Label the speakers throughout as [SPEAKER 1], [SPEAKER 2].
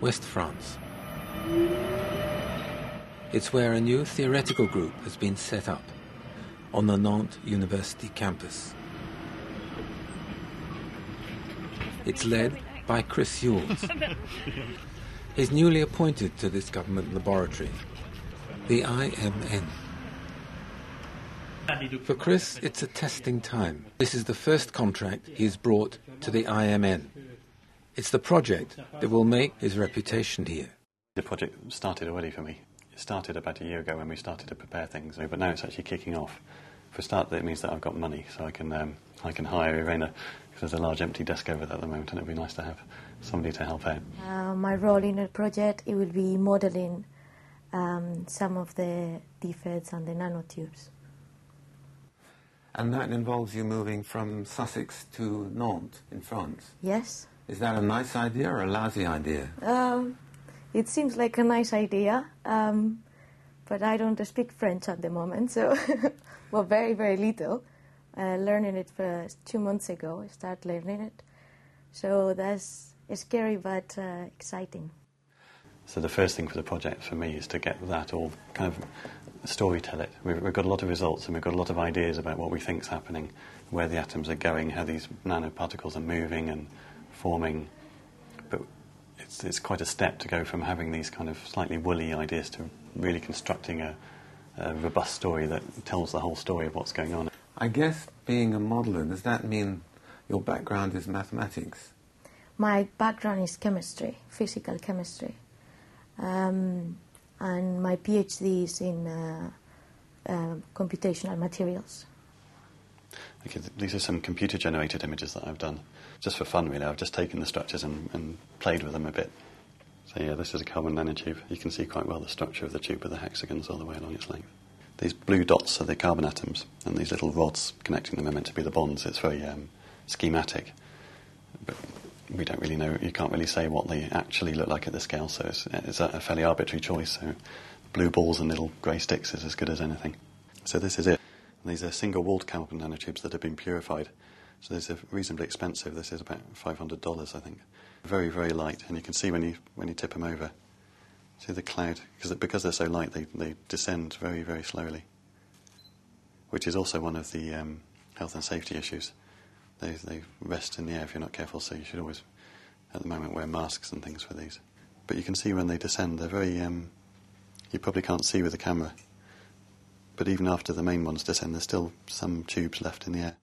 [SPEAKER 1] West France. It's where a new theoretical group has been set up on the Nantes University campus. It's led by Chris Ewels. He's newly appointed to this government laboratory, the IMN. For Chris, it's a testing time. This is the first contract he's brought to the IMN. It's the project that will make his reputation here.
[SPEAKER 2] The project started already for me. It started about a year ago when we started to prepare things, but now it's actually kicking off. For a start, that means that I've got money, so I can um, I can hire Irene because there's a large empty desk over there at the moment, and it'd be nice to have somebody to help out.
[SPEAKER 3] Uh, my role in the project it will be modeling um, some of the defects on the nanotubes.
[SPEAKER 1] And that involves you moving from Sussex to Nantes in France.
[SPEAKER 3] Yes.
[SPEAKER 1] Is that a nice idea or a lousy idea?
[SPEAKER 3] Um, it seems like a nice idea, um, but I don't speak French at the moment, so well, very very little. Uh, learning it for two months ago, I started learning it, so that's scary but uh, exciting.
[SPEAKER 2] So the first thing for the project for me is to get that all kind of storytell it. We've, we've got a lot of results and we've got a lot of ideas about what we think is happening, where the atoms are going, how these nanoparticles are moving and forming. But it's, it's quite a step to go from having these kind of slightly woolly ideas to really constructing a, a robust story that tells the whole story of what's going on.
[SPEAKER 1] I guess being a modeler, does that mean your background is mathematics?
[SPEAKER 3] My background is chemistry, physical chemistry. Um, and my PhD is in uh, uh, computational materials.
[SPEAKER 2] These are some computer generated images that I've done. Just for fun, really. I've just taken the structures and, and played with them a bit. So, yeah, this is a carbon nanotube. You can see quite well the structure of the tube with the hexagons all the way along its length. These blue dots are the carbon atoms, and these little rods connecting them are meant to be the bonds. It's very um, schematic. But we don't really know, you can't really say what they actually look like at the scale, so it's, it's a fairly arbitrary choice. So, blue balls and little grey sticks is as good as anything. So, this is it. And these are single walled carbon nanotubes that have been purified. So these are reasonably expensive. This is about $500, I think. Very, very light. And you can see when you, when you tip them over, see the cloud, because, because they're so light, they, they descend very, very slowly, which is also one of the um, health and safety issues. They, they rest in the air if you're not careful, so you should always, at the moment, wear masks and things for these. But you can see when they descend, they're very, um, you probably can't see with the camera but even after the main ones descend, there's still some tubes left in the air.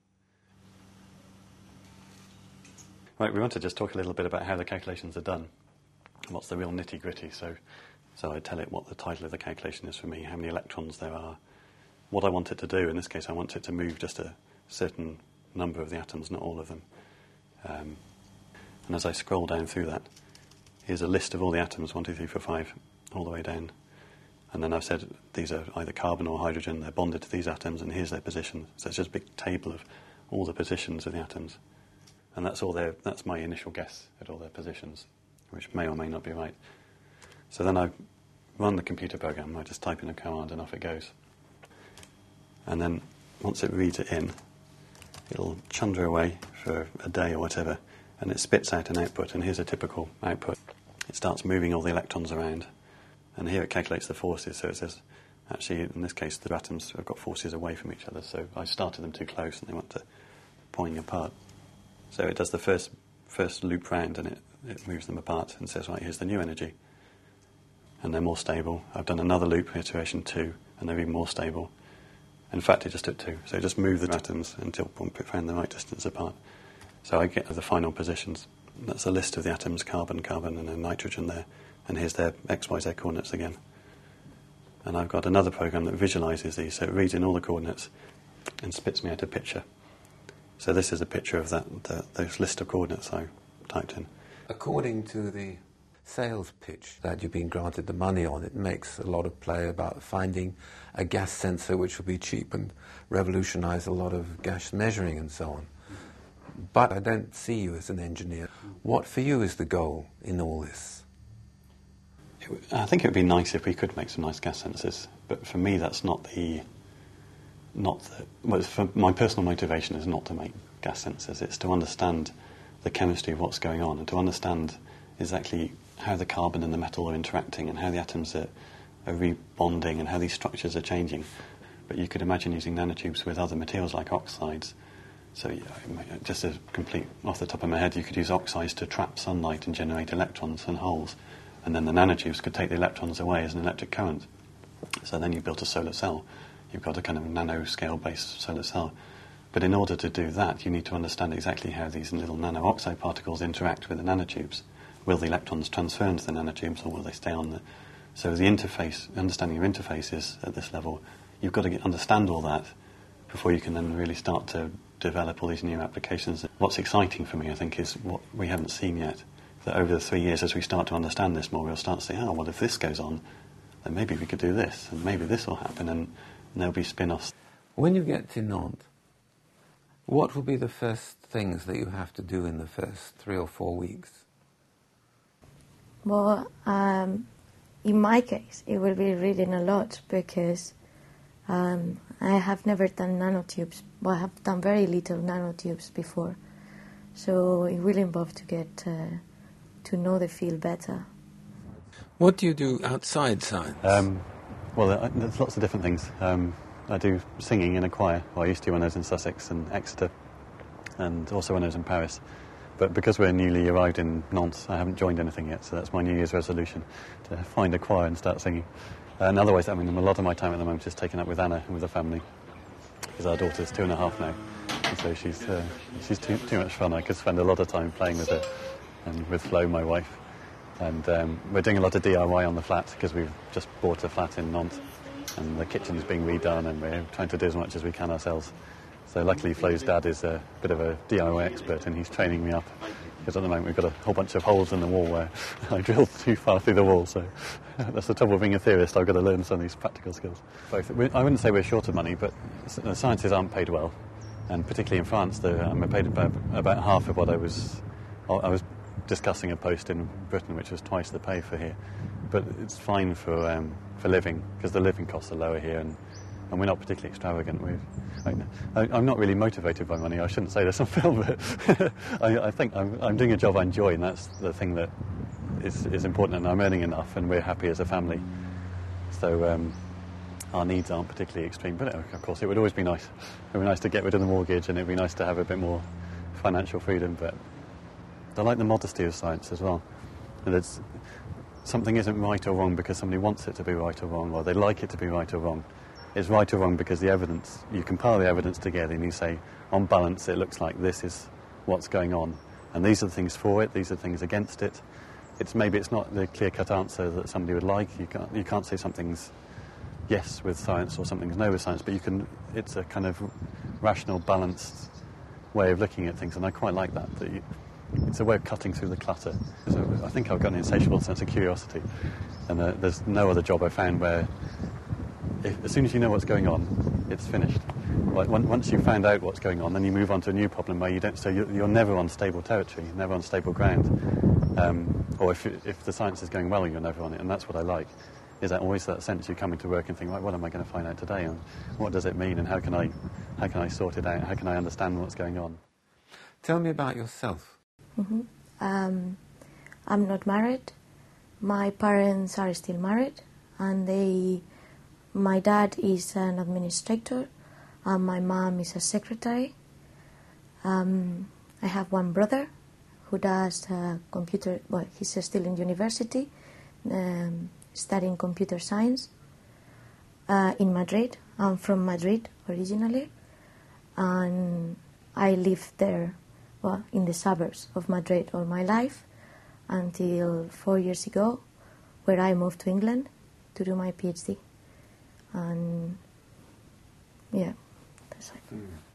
[SPEAKER 2] Right, we want to just talk a little bit about how the calculations are done, what's the real nitty gritty. So, so I tell it what the title of the calculation is for me, how many electrons there are, what I want it to do. In this case, I want it to move just a certain number of the atoms, not all of them. Um, and as I scroll down through that, here's a list of all the atoms, one, two, three, four, five, all the way down. And then I've said these are either carbon or hydrogen, they're bonded to these atoms, and here's their position. So it's just a big table of all the positions of the atoms. And that's, all their, that's my initial guess at all their positions, which may or may not be right. So then I run the computer program, I just type in a command and off it goes. And then once it reads it in, it'll chunder away for a day or whatever, and it spits out an output. And here's a typical output. It starts moving all the electrons around and here it calculates the forces. So it says, actually, in this case, the atoms have got forces away from each other. So I started them too close and they want to point apart. So it does the first, first loop round and it, it moves them apart and says, right, here's the new energy. And they're more stable. I've done another loop, iteration two, and they're even more stable. In fact, it just took two. So it just moved the atoms until we found the right distance apart. So I get the final positions. That's a list of the atoms, carbon, carbon, and then nitrogen there and here's their XYZ coordinates again. And I've got another program that visualizes these, so it reads in all the coordinates and spits me out a picture. So this is a picture of that the, those list of coordinates I typed in.
[SPEAKER 1] According to the sales pitch that you've been granted the money on, it makes a lot of play about finding a gas sensor which will be cheap and revolutionize a lot of gas measuring and so on. But I don't see you as an engineer. What for you is the goal in all this?
[SPEAKER 2] I think it would be nice if we could make some nice gas sensors, but for me, that's not the not the, well, for my personal motivation is not to make gas sensors. It's to understand the chemistry of what's going on and to understand exactly how the carbon and the metal are interacting and how the atoms are, are rebonding and how these structures are changing. But you could imagine using nanotubes with other materials like oxides. So, yeah, uh, just a complete off the top of my head, you could use oxides to trap sunlight and generate electrons and holes, and then the nanotubes could take the electrons away as an electric current. So then you built a solar cell. You've got a kind of nanoscale based solar cell. But in order to do that, you need to understand exactly how these little nano oxide particles interact with the nanotubes. Will the electrons transfer into the nanotubes or will they stay on the. So the interface, understanding your interfaces at this level, you've got to get, understand all that before you can then really start to develop all these new applications. What's exciting for me, I think, is what we haven't seen yet. That over the three years, as we start to understand this more, we'll start to say, oh, well, if this goes on, then maybe we could do this, and maybe this will happen, and, and there'll be spin offs.
[SPEAKER 1] When you get to Nantes, what will be the first things that you have to do in the first three or four weeks?
[SPEAKER 3] Well, um, in my case, it will be reading a lot because um, I have never done nanotubes. but I have done very little nanotubes before, so it will involve to get uh, to know the field better.
[SPEAKER 1] What do you do outside science? Um,
[SPEAKER 2] well, there's lots of different things. Um, I do singing in a choir. Well, I used to when I was in Sussex and Exeter, and also when I was in Paris. But because we're newly arrived in Nantes, I haven't joined anything yet, so that's my New Year's resolution to find a choir and start singing. And otherwise, I mean, a lot of my time at the moment is taken up with Anna and with the family, because our daughter's two and a half now. And so she's, uh, she's too, too much fun. I could spend a lot of time playing with her and with Flo, my wife. And um, we're doing a lot of DIY on the flat because we've just bought a flat in Nantes and the kitchen's being redone, and we're trying to do as much as we can ourselves. So luckily, Flo's dad is a bit of a DIY expert, and he's training me up. Because at the moment we've got a whole bunch of holes in the wall where I drilled too far through the wall. So that's the trouble of being a theorist. I've got to learn some of these practical skills. Both. I wouldn't say we're short of money, but the sciences aren't paid well, and particularly in France, I'm paid about, about half of what I was. I was discussing a post in Britain, which was twice the pay for here. But it's fine for um, for living because the living costs are lower here, and, and we're not particularly extravagant. we I, am not really motivated by money. I shouldn't say this on film, but I, I, think I'm, I'm, doing a job I enjoy, and that's the thing that is, is important. And I'm earning enough, and we're happy as a family. So um, our needs aren't particularly extreme. But of course, it would always be nice. It would be nice to get rid of the mortgage, and it'd be nice to have a bit more financial freedom. But I like the modesty of science as well. And it's, something isn't right or wrong because somebody wants it to be right or wrong, or they like it to be right or wrong. It's right or wrong because the evidence, you compile the evidence together and you say, on balance, it looks like this is what's going on. And these are the things for it, these are the things against it. It's maybe it's not the clear-cut answer that somebody would like. You can't, you can't say something's yes with science or something's no with science, but you can. It's a kind of rational, balanced way of looking at things, and I quite like that. that you, it's a way of cutting through the clutter. So I think I've got an insatiable sense of curiosity, and uh, there's no other job I've found where, if, as soon as you know what's going on, it's finished. Like, once you've found out what's going on, then you move on to a new problem where you don't. So you're, you're never on stable territory, never on stable ground. Um, or if, if the science is going well, you're never on it, and that's what I like. Is that always that sense you come into work and think, right, what am I going to find out today, and what does it mean, and how can I, how can I sort it out? How can I understand what's going on?
[SPEAKER 1] Tell me about yourself.
[SPEAKER 3] Mm-hmm. Um, I'm not married. My parents are still married, and they. My dad is an administrator, and my mom is a secretary. Um, I have one brother who does uh, computer. Well, he's still in university, um, studying computer science uh, in Madrid. I'm from Madrid originally, and I live there well, in the suburbs of Madrid all my life until four years ago, where I moved to England to do my PhD. And yeah, that's it. Mm.